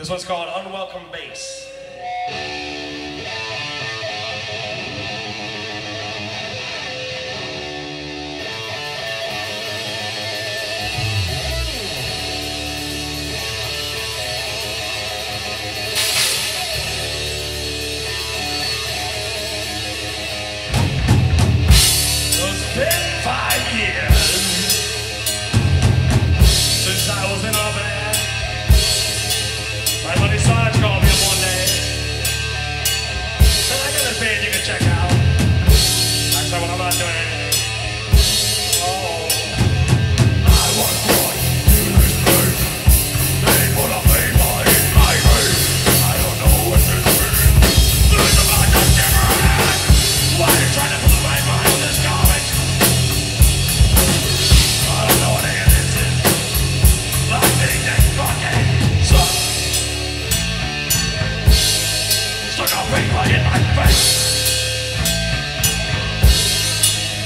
This one's called Unwelcome Bass. Those five years.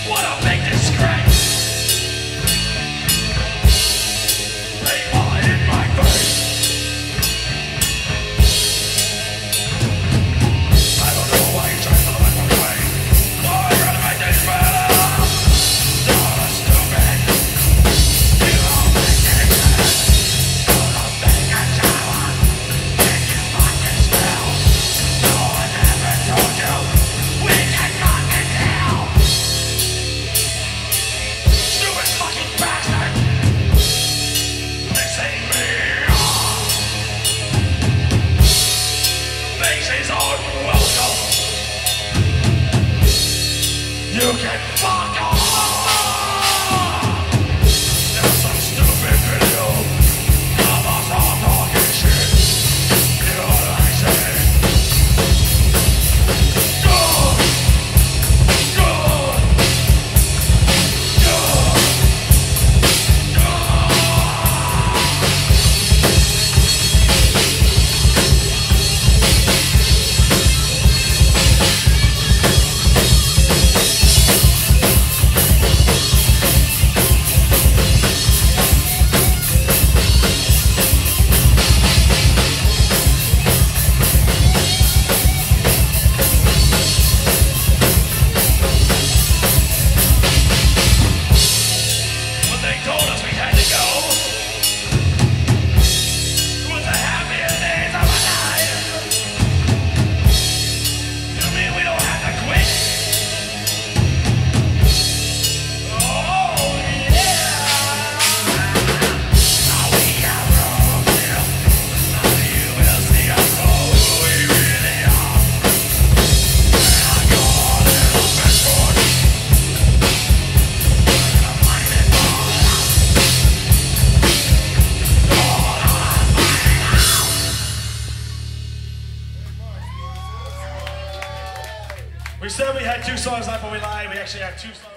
What a big disgrace. is unwelcome. You can fuck off. We said we had two songs left, but we lied. We actually have two songs.